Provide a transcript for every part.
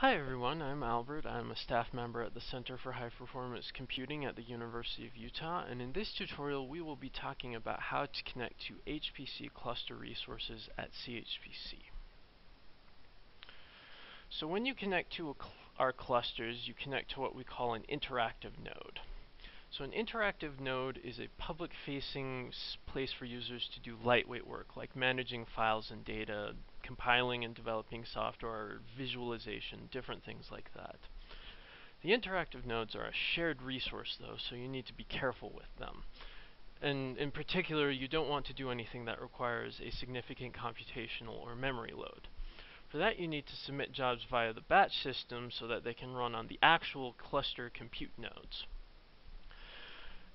Hi everyone, I'm Albert. I'm a staff member at the Center for High Performance Computing at the University of Utah, and in this tutorial we will be talking about how to connect to HPC cluster resources at CHPC. So when you connect to cl our clusters, you connect to what we call an interactive node. So an interactive node is a public-facing place for users to do lightweight work, like managing files and data, compiling and developing software, visualization, different things like that. The interactive nodes are a shared resource though, so you need to be careful with them. And in particular, you don't want to do anything that requires a significant computational or memory load. For that, you need to submit jobs via the batch system so that they can run on the actual cluster compute nodes.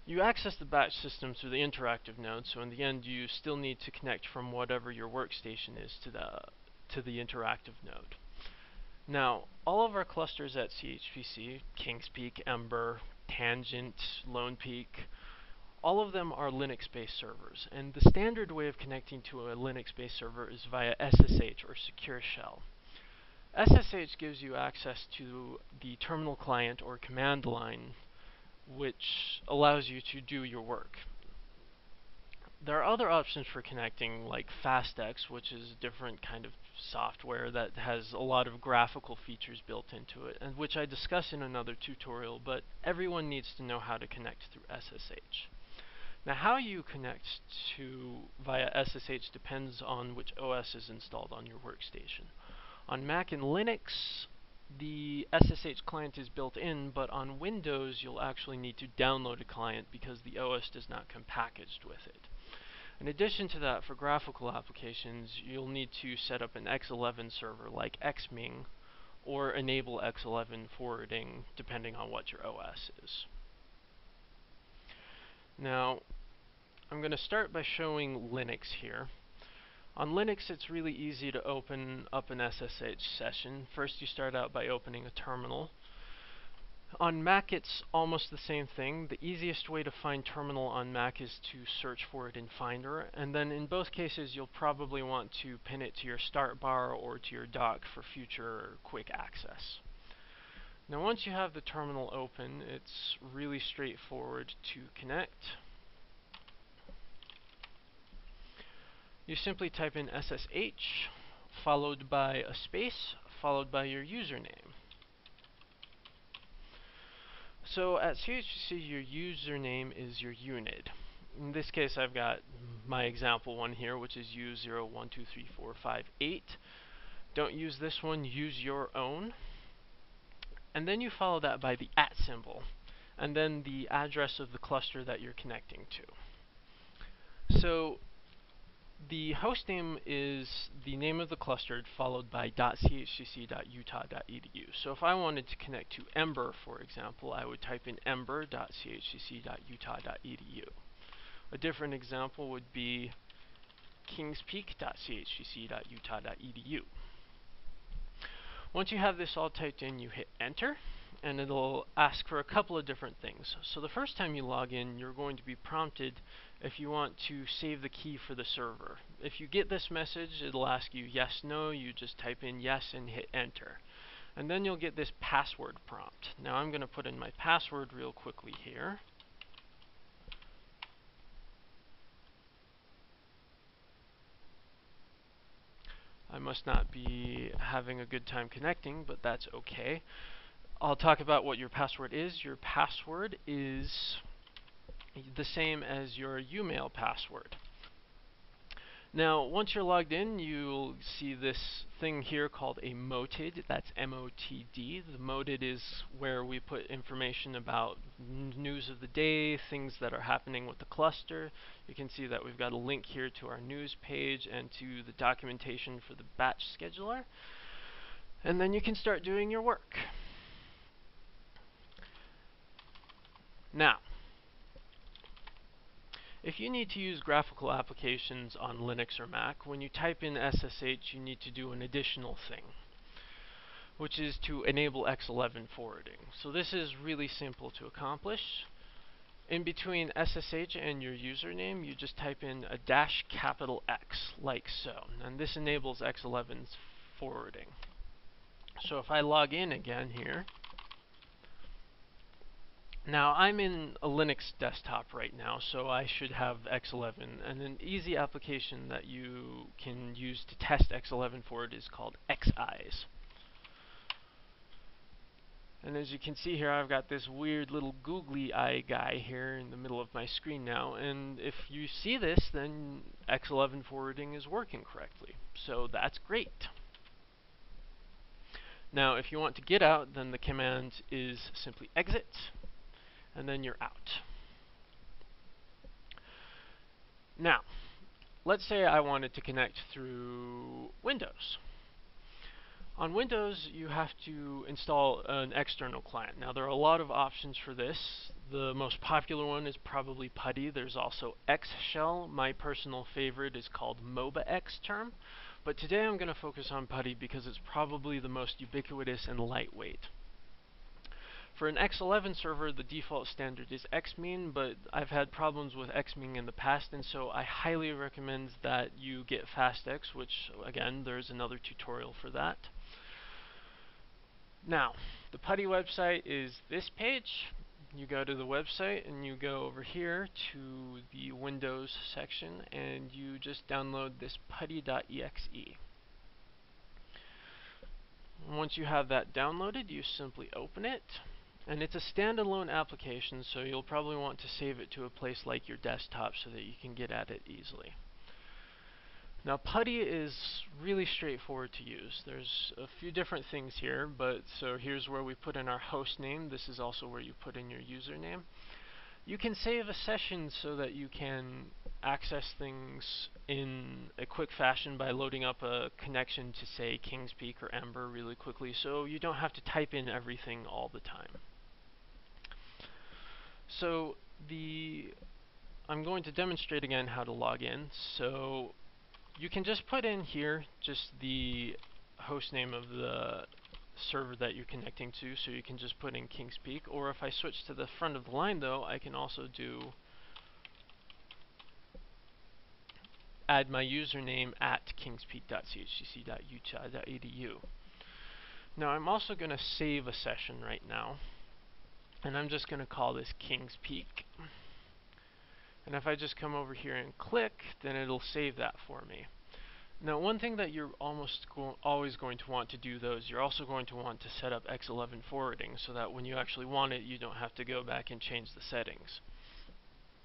You access the batch system through the interactive node, so in the end you still need to connect from whatever your workstation is to the, to the interactive node. Now, all of our clusters at CHPC, Kings Peak, Ember, Tangent, Lone Peak, all of them are Linux-based servers, and the standard way of connecting to a Linux-based server is via SSH or Secure Shell. SSH gives you access to the terminal client or command line which allows you to do your work. There are other options for connecting, like FastX, which is a different kind of software that has a lot of graphical features built into it, and which I discuss in another tutorial, but everyone needs to know how to connect through SSH. Now how you connect to via SSH depends on which OS is installed on your workstation. On Mac and Linux, the SSH client is built in, but on Windows you'll actually need to download a client because the OS does not come packaged with it. In addition to that, for graphical applications, you'll need to set up an X11 server like Xming, or enable X11 forwarding, depending on what your OS is. Now, I'm going to start by showing Linux here. On Linux, it's really easy to open up an SSH session. First, you start out by opening a terminal. On Mac, it's almost the same thing. The easiest way to find terminal on Mac is to search for it in Finder, and then in both cases, you'll probably want to pin it to your start bar or to your dock for future quick access. Now once you have the terminal open, it's really straightforward to connect. You simply type in SSH, followed by a space, followed by your username. So at CHPC, your username is your uNID. In this case, I've got my example one here, which is U01234588. Don't use this one, use your own. And then you follow that by the at symbol, and then the address of the cluster that you're connecting to. So the host name is the name of the cluster followed by .chpc.utah.edu. So if I wanted to connect to Ember, for example, I would type in ember.chpc.utah.edu. A different example would be kingspeak.chpc.utah.edu. Once you have this all typed in, you hit enter and it'll ask for a couple of different things. So the first time you log in, you're going to be prompted if you want to save the key for the server. If you get this message, it'll ask you yes, no, you just type in yes and hit enter. And then you'll get this password prompt. Now I'm going to put in my password real quickly here. I must not be having a good time connecting, but that's okay. I'll talk about what your password is. Your password is the same as your Umail password. Now, once you're logged in, you'll see this thing here called a MOTID. That's M-O-T-D. The MOTID is where we put information about news of the day, things that are happening with the cluster. You can see that we've got a link here to our news page and to the documentation for the batch scheduler. And then you can start doing your work. Now, if you need to use graphical applications on Linux or Mac, when you type in SSH, you need to do an additional thing, which is to enable X11 forwarding. So this is really simple to accomplish. In between SSH and your username, you just type in a dash capital X, like so. And this enables X11's forwarding. So if I log in again here, now I'm in a Linux desktop right now, so I should have X11, and an easy application that you can use to test X11 for it is called XEyes. And as you can see here, I've got this weird little googly eye guy here in the middle of my screen now. And if you see this, then X11 forwarding is working correctly. So that's great. Now, if you want to get out, then the command is simply exit, and then you're out. Now, let's say I wanted to connect through Windows. On Windows, you have to install an external client. Now, there are a lot of options for this. The most popular one is probably PuTTY. There's also Xshell. My personal favorite is called MobaXterm. But today I'm going to focus on PuTTY because it's probably the most ubiquitous and lightweight. For an X11 server, the default standard is Xming, but I've had problems with Xming in the past, and so I highly recommend that you get FastX, which, again, there's another tutorial for that. Now, the PuTTY website is this page. You go to the website and you go over here to the Windows section and you just download this putty.exe. Once you have that downloaded, you simply open it. And it's a standalone application, so you'll probably want to save it to a place like your desktop so that you can get at it easily. Now PuTTY is really straightforward to use. There's a few different things here, but so here's where we put in our host name. This is also where you put in your username. You can save a session so that you can access things in a quick fashion by loading up a connection to say Kings Peak or Ember really quickly so you don't have to type in everything all the time. So the I'm going to demonstrate again how to log in. So you can just put in here just the host name of the server that you're connecting to, so you can just put in Kings Peak. Or if I switch to the front of the line though, I can also do add my username at kingspeak.chpc.utah.edu. Now I'm also going to save a session right now, and I'm just going to call this Kings Peak. And if I just come over here and click, then it'll save that for me. Now one thing that you're almost go always going to want to do though is you're also going to want to set up X11 forwarding so that when you actually want it you don't have to go back and change the settings.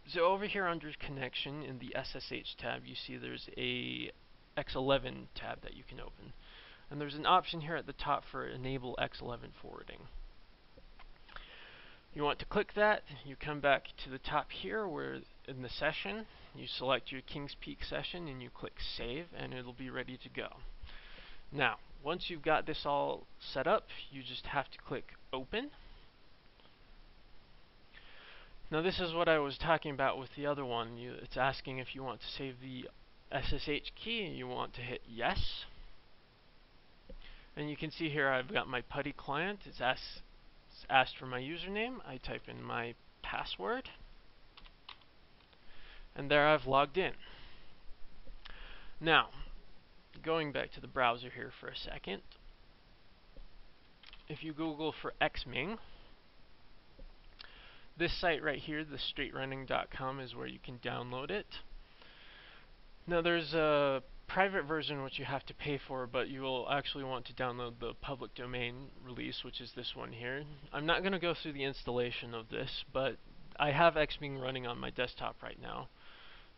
So over here under connection in the SSH tab you see there's a X11 tab that you can open. And there's an option here at the top for enable X11 forwarding. You want to click that, you come back to the top here where in the session, you select your Kings Peak session and you click save and it'll be ready to go. Now, once you've got this all set up, you just have to click open. Now this is what I was talking about with the other one. You, it's asking if you want to save the SSH key and you want to hit yes. And you can see here I've got my PuTTY client. It's asked asked for my username, I type in my password, and there I've logged in. Now, going back to the browser here for a second, if you Google for Xming, this site right here, the straightrunning.com, is where you can download it. Now there's a private version which you have to pay for, but you will actually want to download the public domain release, which is this one here. I'm not going to go through the installation of this, but I have Xming running on my desktop right now.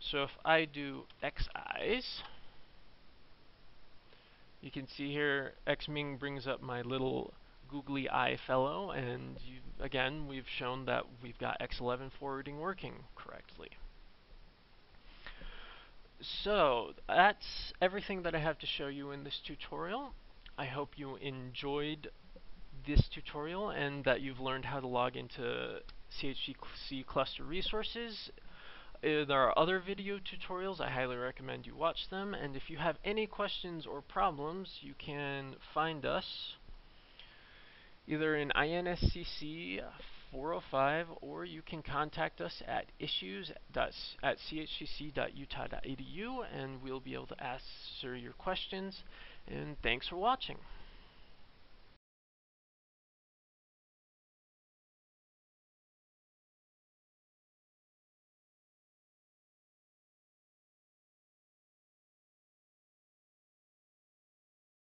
So if I do Xeyes, you can see here Xming brings up my little googly eye fellow, and you, again, we've shown that we've got X11 forwarding working correctly. So, that's everything that I have to show you in this tutorial. I hope you enjoyed this tutorial and that you've learned how to log into CHPC cluster resources. Uh, there are other video tutorials, I highly recommend you watch them, and if you have any questions or problems, you can find us either in INSCC 405 or you can contact us at issues at chpc.utah.edu and we'll be able to answer your questions. And thanks for watching.